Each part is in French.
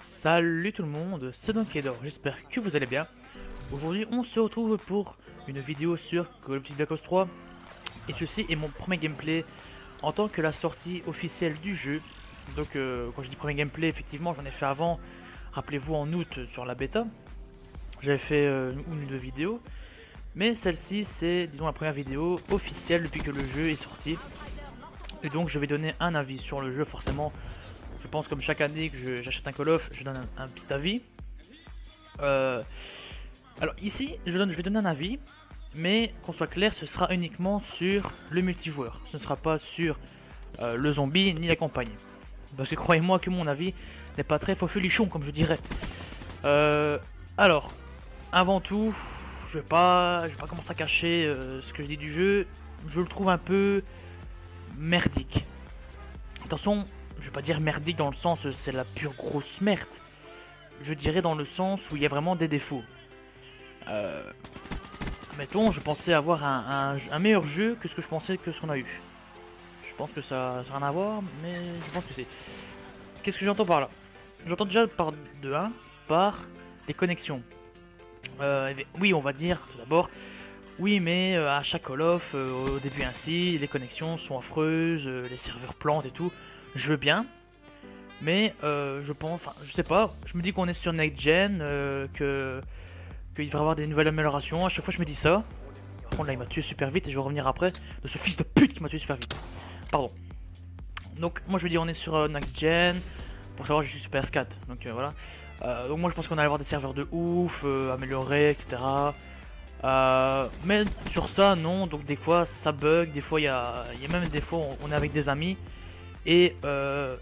Salut tout le monde, c'est Don Kedor, j'espère que vous allez bien. Aujourd'hui on se retrouve pour une vidéo sur Call of Duty Black Ops 3 et ceci est mon premier gameplay en tant que la sortie officielle du jeu. Donc euh, quand je dis premier gameplay, effectivement j'en ai fait avant, rappelez-vous en août sur la bêta. J'avais fait euh, une ou deux vidéos, mais celle-ci c'est disons la première vidéo officielle depuis que le jeu est sorti. Et donc je vais donner un avis sur le jeu forcément je pense comme chaque année que j'achète un Call of, je donne un, petit avis. Euh, alors ici, je, vais donner un avis, mais qu'on soit clair, ce sera uniquement sur le multijoueur. Ce ne sera pas sur euh, le zombie ni la campagne. Parce que croyez-moi que mon avis n'est pas très faux-fulichon, comme je dirais. Euh, alors, avant tout, je vais pas, je vais pas commencer à cacher euh, ce que je dis du jeu. Je le trouve un peu merdique. Attention, je vais pas dire merdique dans le sens euh, c'est la pure grosse merde. Je dirais dans le sens où il y a vraiment des défauts. Euh, mettons, je pensais avoir un, meilleur jeu que ce que je pensais que ce qu'on a eu. Je pense que ça n'a rien à voir, mais je pense que c'est. Qu'est-ce que j'entends par là? J'entends déjà par de 1 par les connexions. Euh, oui, on va dire tout d'abord. Oui, mais euh, à chaque Call of, au début ainsi, les connexions sont affreuses, les serveurs plantent et tout je veux bien. Mais euh, je pense, enfin, je sais pas, je me dis qu'on est sur Next Gen, euh, que qu'il devrait y avoir des nouvelles améliorations. À chaque fois, je me dis ça. Par contre, là, il m'a tué super vite et je vais revenir après de ce fils de pute qui m'a tué super vite. Pardon. Donc, moi, je me dis, on est sur euh, Next Gen. Pour savoir, je suis sur PS4. Donc, voilà. Donc, moi, je pense qu'on allait avoir des serveurs de ouf, améliorés, etc. mais sur ça, non. Donc, des fois, ça bug. Des fois, il y a, y a même des fois, on est avec des amis. Et euh,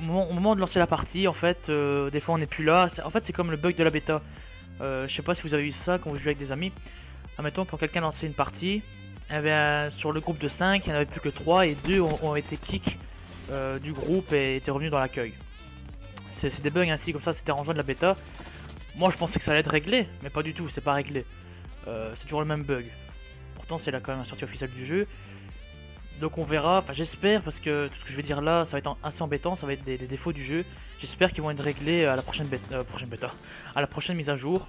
au, moment, de lancer la partie, en fait, euh, des fois on n'est plus là. En fait, c'est comme le bug de la bêta. Euh, je sais pas si vous avez eu ça quand vous jouez avec des amis. Admettons, quand quelqu'un lançait une partie, sur le groupe de 5, il n'y en avait plus que 3 et 2 ont, été kick du groupe et étaient revenus dans l'accueil. C'est des bugs ainsi, comme ça, c'était en de la bêta. Moi, je pensais que ça allait être réglé, mais pas du tout, c'est pas réglé. c'est toujours le même bug. Pourtant, c'est là quand même la sortie officielle du jeu. Donc on verra, enfin j'espère, parce que tout ce que je vais dire là, ça va être assez embêtant, ça va être des, défauts du jeu. J'espère qu'ils vont être réglés à la prochaine bêta, euh, prochaine bêta, à la prochaine mise à jour.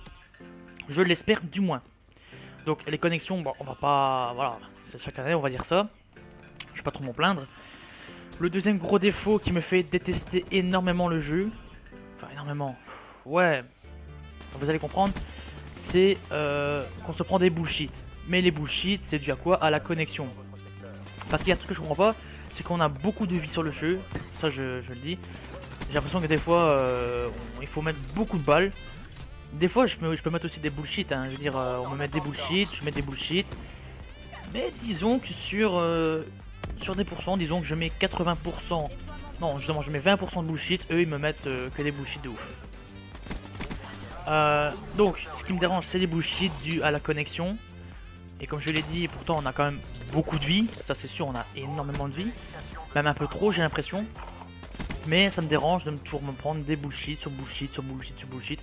Je l'espère du moins. Donc les connexions, bon, on va pas, voilà, c'est chaque année on va dire ça. Je vais pas trop m'en plaindre. Le deuxième gros défaut qui me fait détester énormément le jeu, enfin énormément, ouais, vous allez comprendre, c'est euh, qu'on se prend des bullshit. Mais les bullshit, c'est dû à quoi? À la connexion. Parce qu'il y a un truc que je comprends pas, c'est qu'on a beaucoup de vie sur le jeu, ça je, le dis. J'ai l'impression que des fois, euh, il faut mettre beaucoup de balles. Des fois, je peux, je peux mettre aussi des bullshit, hein. je veux dire, euh, on me met des bullshit, je mets des bullshit. Mais disons que sur, sur des pourcents, disons que je mets 80%, non, justement, je mets 20% de bullshit, eux ils me mettent que des bullshit de ouf. donc, ce qui me dérange, c'est les bullshit dus à la connexion. Et comme je l'ai dit, pourtant on a quand même beaucoup de vie, ça c'est sûr, on a énormément de vie. Même un peu trop j'ai l'impression. Mais ça me dérange de toujours me prendre des bullshit sur bullshit sur bullshit sur bullshit.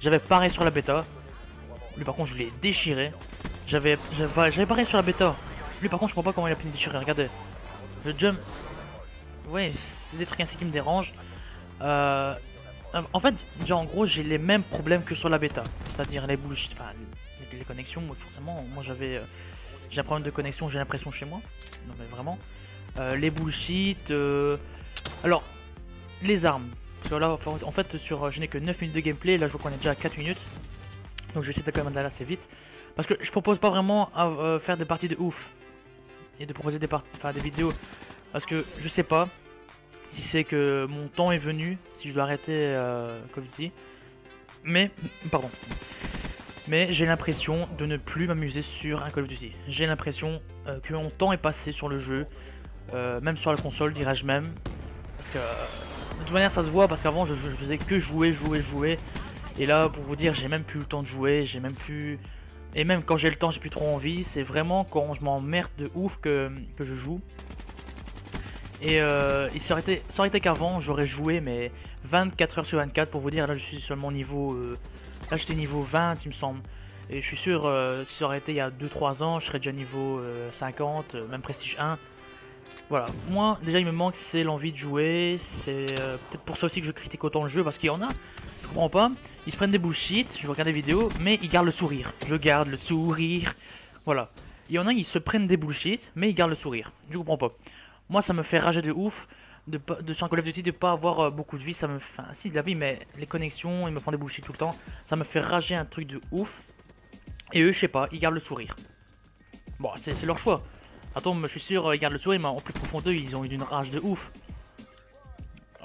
J'avais pareil sur la bêta. Lui par contre je l'ai déchiré. J'avais j'avais pareil sur la bêta. Lui par contre je comprends pas comment il a pu me déchirer, regardez. Le jump. Ouais, c'est des trucs ainsi qui me dérangent. Euh, en fait, déjà en gros, j'ai les mêmes problèmes que sur la bêta. C'est-à-dire les bullshit, enfin, les connexions, forcément, moi j'avais euh, j'ai un problème de connexion, j'ai l'impression chez moi. Non mais vraiment. Euh, les bullshit. Alors, les armes. Parce que là, en fait, sur, je n'ai que 9 minutes de gameplay. Là, je vois qu'on est déjà à 4 minutes. Donc, je vais essayer de quand même d'aller assez vite. Parce que je propose pas vraiment à faire des parties de ouf. Et de proposer des, vidéos. Parce que je sais pas si c'est que mon temps est venu. Si je dois arrêter euh, Call of Duty. Mais, pardon mais j'ai l'impression de ne plus m'amuser sur un Call of Duty. J'ai l'impression euh, que mon temps est passé sur le jeu, euh, même sur la console, dirais-je même. Parce que, de toute manière, ça se voit, parce qu'avant, je, faisais que jouer, jouer, jouer. Et là, pour vous dire, j'ai même plus le temps de jouer, j'ai même plus... Et même quand j'ai le temps, j'ai plus trop envie. C'est vraiment quand je m'emmerde de ouf que, je joue. Et, euh, ça aurait été, été qu'avant, j'aurais joué, mais 24 heures sur 24, pour vous dire, là, je suis mon niveau... Là j'étais niveau 20 il me semble. Et je suis sûr, euh, si ça aurait été il y a 2-3 ans, je serais déjà niveau 50, euh, même prestige 1. Voilà, moi déjà il me manque c'est l'envie de jouer, c'est peut-être pour ça aussi que je critique autant le jeu, parce qu'il y en a, je comprends pas, ils se prennent des bullshit, je regarde des vidéos, mais ils gardent le sourire. Je garde le sourire, voilà. Il y en a, ils se prennent des bullshit, mais ils gardent le sourire. Je comprends pas. Moi ça me fait rager de ouf de, sur un Call of Duty de pas avoir euh, beaucoup de vie, ça me fait, si de la vie, mais les connexions, il me prend des bullshit tout le temps, ça me fait rager un truc de ouf. Et eux, je sais pas, ils gardent le sourire. Bon, c'est leur choix. Attends, je suis sûr, ils gardent le sourire, mais en plus profond d'eux, ils ont eu une rage de ouf.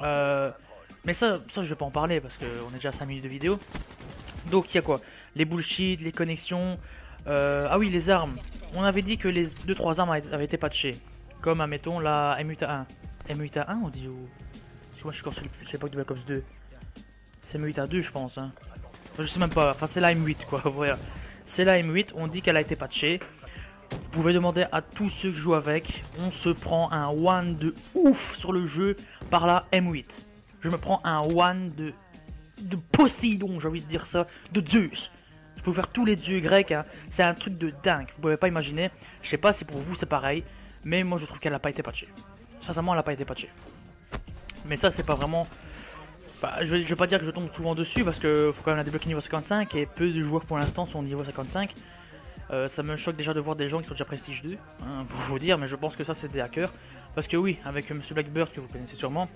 Euh, mais ça, ça, je vais pas en parler parce qu'on est déjà à 5 minutes de vidéo. Donc, il y a quoi? Les bullshit, les connexions. Euh, ah oui, les armes. On avait dit que les 2-3 armes avaient été patchées. Comme, admettons, la M8A1. M8A1 on dit ou... moi je suis encore sur l'époque de Black Ops 2. C'est M8A2 je pense. Hein. je sais même pas. Enfin c'est la M8 quoi. C'est la M8. On dit qu'elle a été patchée. Vous pouvez demander à tous ceux qui jouent avec. On se prend un one de ouf sur le jeu par la M8. Je me prends un one de, de j'ai envie de dire ça, de Zeus. Je peux faire tous les dieux grecs, hein. c'est un truc de dingue, vous pouvez pas imaginer. Je sais pas si pour vous c'est pareil, mais moi je trouve qu'elle n'a pas été patchée. Sincèrement, elle n'a pas été patchée. Mais ça, c'est pas vraiment... Bah, je, vais, vais pas dire que je tombe souvent dessus parce que faut quand même la débloquer niveau 55 et peu de joueurs pour l'instant sont au niveau 55. Euh, ça me choque déjà de voir des gens qui sont déjà prestige 2, hein, pour vous dire, mais je pense que ça c'est des hackers. Parce que oui, avec Monsieur Blackbird que vous connaissez sûrement,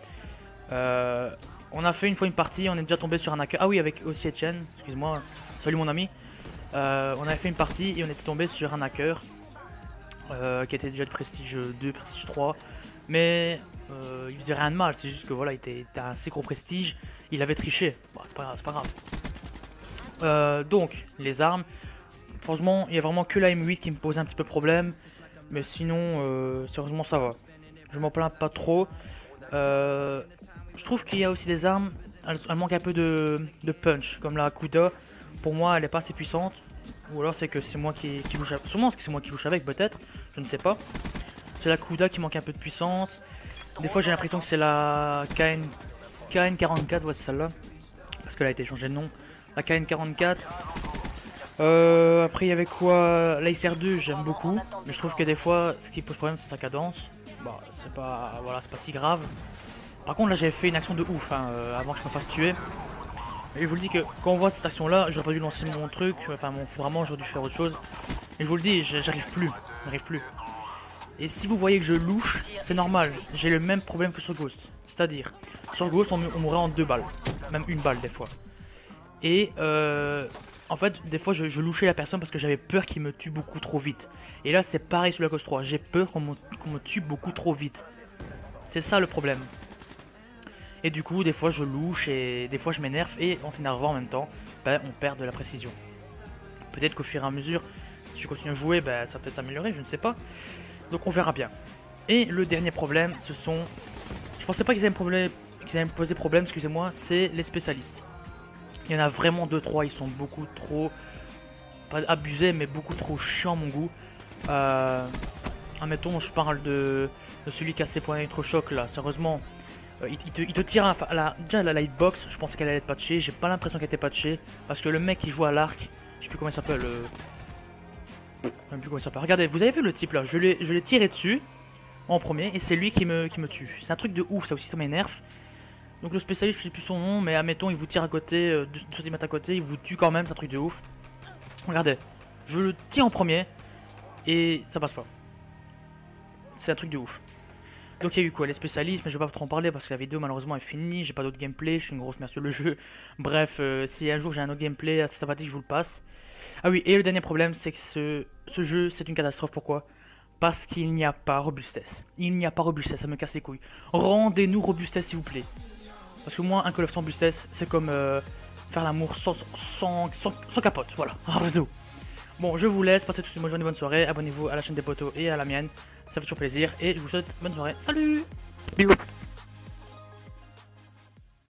euh, on a fait une fois une partie, on est déjà tombé sur un hacker. Ah oui, avec aussi Etienne, excuse-moi, salut mon ami. Euh, on avait fait une partie et on était tombé sur un hacker qui était déjà de prestige 2, prestige 3. Mais il faisait rien de mal, c'est juste que voilà, il était, un assez gros prestige, il avait triché. c'est pas grave, euh, donc, les armes. Franchement, il y a vraiment que la M8 qui me pose un petit peu problème. Mais sinon, euh, sérieusement, ça va. Je m'en plains pas trop. je trouve qu'il y a aussi des armes, elles, manquent un peu de, punch, comme la Kuda. Pour moi, elle est pas assez puissante. Ou alors c'est que c'est moi qui, louche avec. Sûrement c'est moi qui louche avec, peut-être. Je ne sais pas. C'est la Kuda qui manque un peu de puissance. Des fois j'ai l'impression que c'est la KN... KN44, ouais c'est celle-là. Parce qu'elle a été changée de nom. La KN44. Euh, après il y avait quoi? La 2 j'aime beaucoup. Mais je trouve que des fois ce qui pose problème c'est sa cadence. Bah c'est pas, voilà, pas si grave. Par contre là j'avais fait une action de ouf hein, euh, avant que je me fasse tuer. Et je vous le dis que quand on voit cette action là, j'aurais pas dû lancer mon truc, enfin mon vraiment j'aurais dû faire autre chose. Et je vous le dis, j'arrive plus, j'arrive plus. Et si vous voyez que je louche, c'est normal, j'ai le même problème que sur Ghost. C'est-à-dire, sur Ghost, on, mourrait en deux balles. Même une balle des fois. Et euh, en fait, des fois, je, louchais la personne parce que j'avais peur qu'il me tue beaucoup trop vite. Et là, c'est pareil sur la Ghost 3. J'ai peur qu'on me, tue beaucoup trop vite. C'est ça le problème. Et du coup, des fois, je louche et des fois, je m'énerve. Et en s'énervant en même temps, ben, on perd de la précision. Peut-être qu'au fur et à mesure, si je continue à jouer, ben, ça va peut-être s'améliorer, je ne sais pas. Donc on verra bien. Et le dernier problème, ce sont... Je pensais pas qu'ils allaient, me poser problème, excusez-moi, c'est les spécialistes. Il y en a vraiment 2-3, ils sont beaucoup trop... Pas abusés, mais beaucoup trop chiants à mon goût. Euh... Admettons, je parle de, celui qui a ses points électrochocs là, sérieusement. Euh, il, te, tire à la, déjà la lightbox, je pensais qu'elle allait être patchée, j'ai pas l'impression qu'elle était patchée. Parce que le mec qui joue à l'arc, je sais plus comment il s'appelle, le... Regardez, vous avez vu le type là? Je l'ai tiré dessus en premier et c'est lui qui me, qui me tue. C'est un truc de ouf, ça aussi ça m'énerve. Donc le spécialiste, je sais plus son nom, mais admettons, il vous tire à côté, euh, 2 cm à côté, il vous tue quand même, c'est un truc de ouf. Regardez, je le tire en premier et ça passe pas. C'est un truc de ouf. Donc il y a eu quoi Les spécialistes, mais je vais pas trop en parler parce que la vidéo malheureusement est finie, j'ai pas d'autre gameplay, je suis une grosse merde sur le jeu. Bref, euh, si un jour j'ai un autre gameplay assez sympathique, je vous le passe. Ah oui, et le dernier problème, c'est que ce, ce jeu, c'est une catastrophe. Pourquoi? Parce qu'il n'y a pas robustesse. Il n'y a pas robustesse, ça me casse les couilles. Rendez-nous robustesse, s'il vous plaît. Parce que moi, un Call of robustesse, c'est comme euh, faire l'amour sans, capote. Voilà, Bon, je vous laisse, passez tous une bonne journée, bonne soirée. Abonnez-vous à la chaîne des potos et à la mienne. Ça fait toujours plaisir. Et je vous souhaite bonne soirée. Salut Bisous